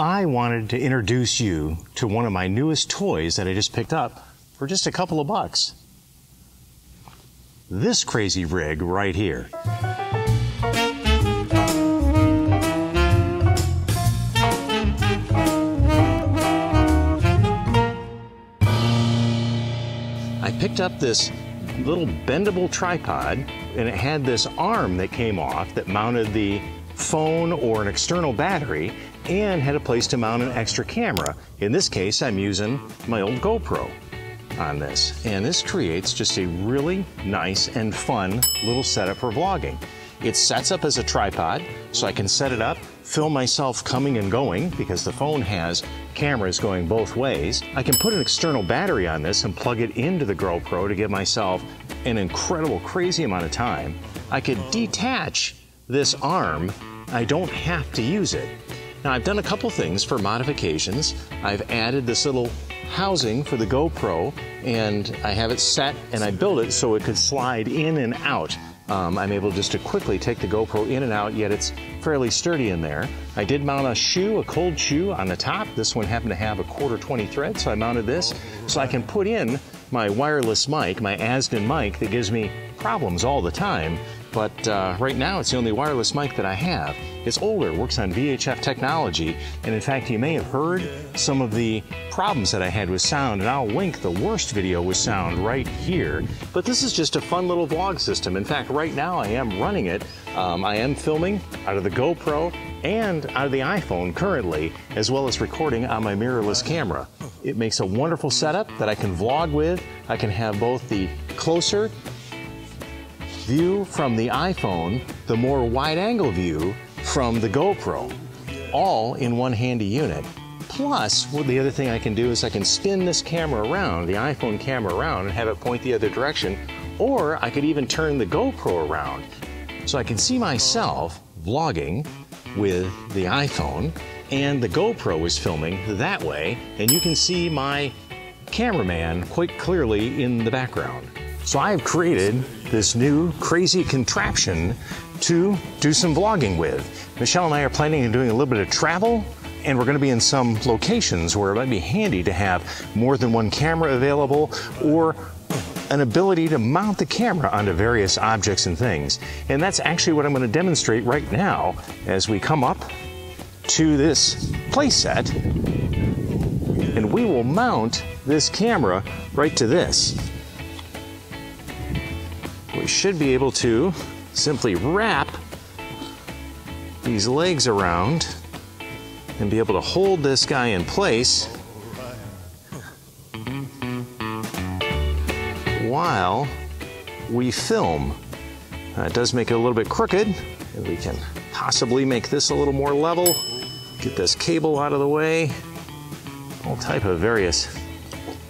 I wanted to introduce you to one of my newest toys that I just picked up for just a couple of bucks. This crazy rig right here. I picked up this little bendable tripod and it had this arm that came off that mounted the phone or an external battery and had a place to mount an extra camera. In this case, I'm using my old GoPro on this. And this creates just a really nice and fun little setup for vlogging. It sets up as a tripod, so I can set it up, film myself coming and going because the phone has cameras going both ways. I can put an external battery on this and plug it into the GoPro to give myself an incredible, crazy amount of time. I could detach this arm. I don't have to use it. Now I've done a couple things for modifications. I've added this little housing for the GoPro and I have it set and I built it so it could slide in and out. Um, I'm able just to quickly take the GoPro in and out, yet it's fairly sturdy in there. I did mount a shoe, a cold shoe on the top. This one happened to have a quarter 20 thread, so I mounted this so I can put in my wireless mic, my Azden mic that gives me problems all the time but uh, right now it's the only wireless mic that I have. It's older, works on VHF technology, and in fact, you may have heard some of the problems that I had with sound, and I'll link the worst video with sound right here. But this is just a fun little vlog system. In fact, right now I am running it. Um, I am filming out of the GoPro and out of the iPhone currently, as well as recording on my mirrorless camera. It makes a wonderful setup that I can vlog with. I can have both the closer view from the iPhone, the more wide angle view from the GoPro, all in one handy unit. Plus, well, the other thing I can do is I can spin this camera around, the iPhone camera around, and have it point the other direction, or I could even turn the GoPro around. So I can see myself vlogging with the iPhone, and the GoPro is filming that way, and you can see my cameraman quite clearly in the background. So I have created this new crazy contraption to do some vlogging with. Michelle and I are planning on doing a little bit of travel and we're going to be in some locations where it might be handy to have more than one camera available or an ability to mount the camera onto various objects and things. And that's actually what I'm going to demonstrate right now as we come up to this playset and we will mount this camera right to this should be able to simply wrap these legs around and be able to hold this guy in place while we film. Uh, it does make it a little bit crooked. We can possibly make this a little more level, get this cable out of the way, all type of various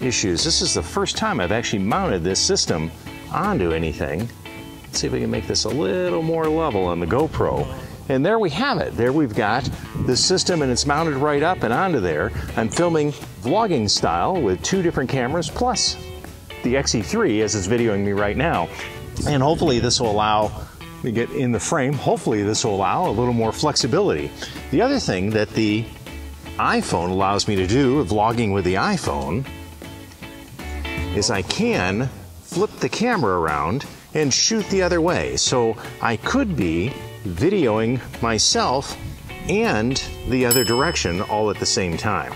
issues. This is the first time I've actually mounted this system onto anything. Let's see if we can make this a little more level on the GoPro. And there we have it. There we've got the system and it's mounted right up and onto there. I'm filming vlogging style with two different cameras plus the XE3 as it's videoing me right now. And hopefully this will allow me get in the frame. Hopefully this will allow a little more flexibility. The other thing that the iPhone allows me to do, vlogging with the iPhone, is I can flip the camera around and shoot the other way. So I could be videoing myself and the other direction all at the same time.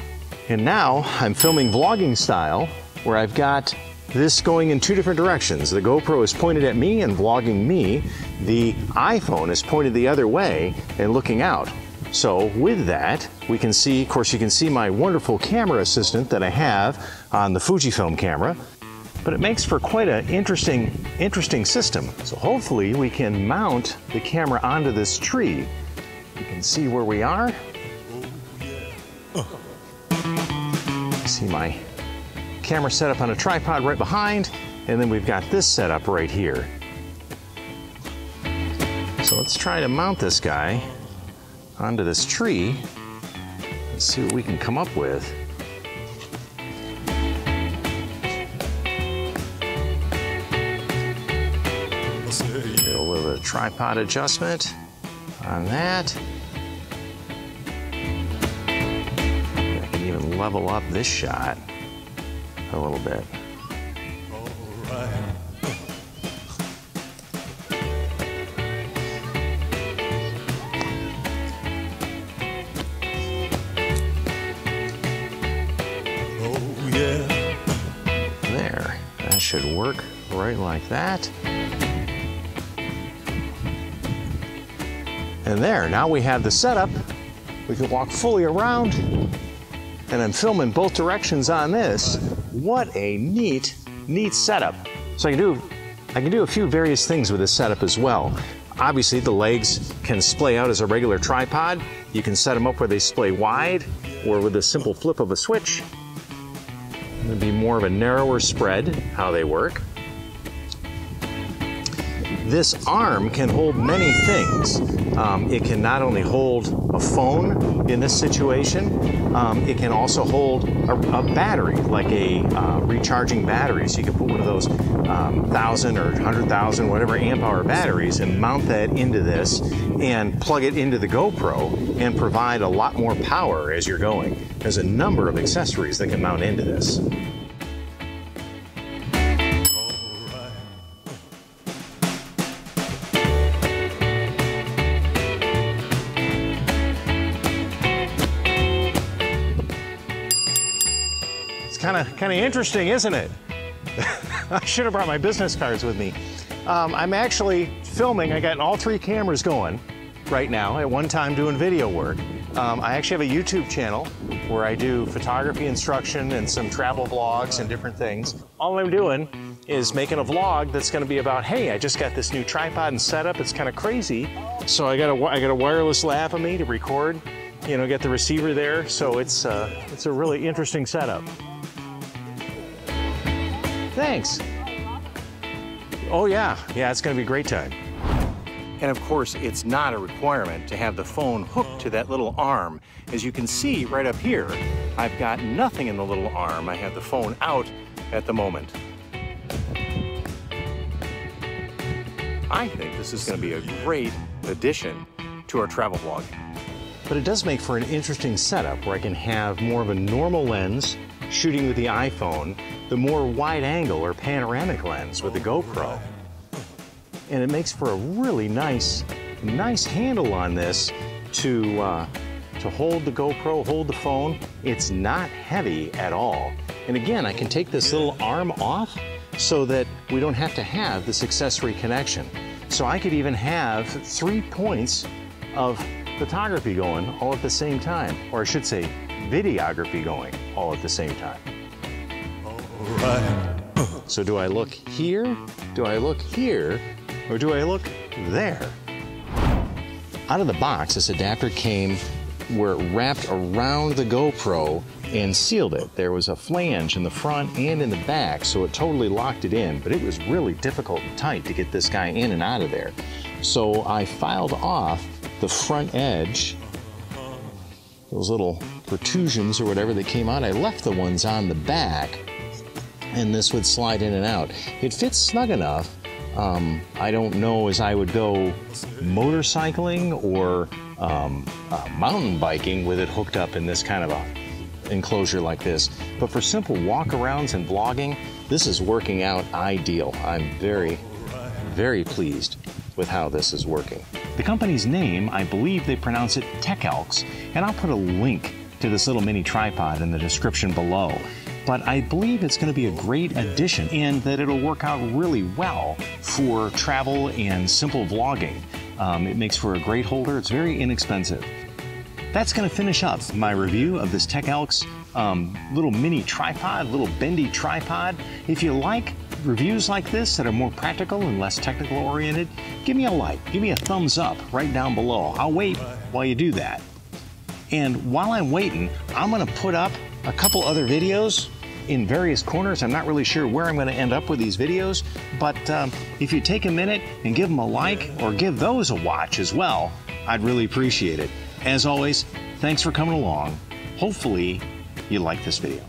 And now I'm filming vlogging style where I've got this going in two different directions. The GoPro is pointed at me and vlogging me. The iPhone is pointed the other way and looking out. So with that, we can see, of course, you can see my wonderful camera assistant that I have on the Fujifilm camera but it makes for quite an interesting, interesting system. So hopefully we can mount the camera onto this tree. You can see where we are. See my camera set up on a tripod right behind, and then we've got this set up right here. So let's try to mount this guy onto this tree and see what we can come up with. Tripod adjustment on that. I can even level up this shot a little bit. Oh, yeah. There, that should work right like that. And there, now we have the setup. We can walk fully around and I'm filming both directions on this. What a neat, neat setup. So I can do, I can do a few various things with this setup as well. Obviously the legs can splay out as a regular tripod. You can set them up where they splay wide or with a simple flip of a switch. It'd be more of a narrower spread, how they work. This arm can hold many things. Um, it can not only hold a phone in this situation, um, it can also hold a, a battery, like a uh, recharging battery. So you can put one of those um, thousand or hundred thousand, whatever amp hour batteries, and mount that into this, and plug it into the GoPro, and provide a lot more power as you're going. There's a number of accessories that can mount into this. Kind of kind of interesting, isn't it? I should have brought my business cards with me. Um, I'm actually filming. I got all three cameras going right now at one time doing video work. Um, I actually have a YouTube channel where I do photography instruction and some travel vlogs and different things. All I'm doing is making a vlog that's going to be about, hey, I just got this new tripod and setup. It's kind of crazy. So I got a I got a wireless lap of me to record. You know, get the receiver there. So it's uh, it's a really interesting setup. Thanks. Oh, yeah. Yeah, it's going to be a great time. And of course, it's not a requirement to have the phone hooked to that little arm. As you can see right up here, I've got nothing in the little arm. I have the phone out at the moment. I think this is going to be a great addition to our travel vlog. But it does make for an interesting setup where I can have more of a normal lens shooting with the iPhone, the more wide angle or panoramic lens with the GoPro. And it makes for a really nice, nice handle on this to, uh, to hold the GoPro, hold the phone. It's not heavy at all. And again, I can take this little arm off so that we don't have to have this accessory connection. So I could even have three points of photography going all at the same time, or I should say videography going all at the same time. So do I look here? Do I look here? Or do I look there? Out of the box, this adapter came where it wrapped around the GoPro and sealed it. There was a flange in the front and in the back, so it totally locked it in, but it was really difficult and tight to get this guy in and out of there. So I filed off the front edge, those little protrusions or whatever that came out. I left the ones on the back, and this would slide in and out. It fits snug enough. Um, I don't know as I would go motorcycling or um, uh, mountain biking with it hooked up in this kind of a enclosure like this. But for simple walkarounds and vlogging, this is working out ideal. I'm very, very pleased with how this is working. The company's name, I believe they pronounce it TechElks, and I'll put a link to this little mini tripod in the description below. But I believe it's going to be a great addition and that it'll work out really well for travel and simple vlogging. Um, it makes for a great holder, it's very inexpensive. That's going to finish up my review of this TechElks um, little mini tripod, little bendy tripod. If you like reviews like this that are more practical and less technical oriented, give me a like, give me a thumbs up right down below. I'll wait while you do that. And while I'm waiting, I'm to put up a couple other videos in various corners. I'm not really sure where I'm to end up with these videos, but um, if you take a minute and give them a like or give those a watch as well, I'd really appreciate it. As always, thanks for coming along. Hopefully, you like this video.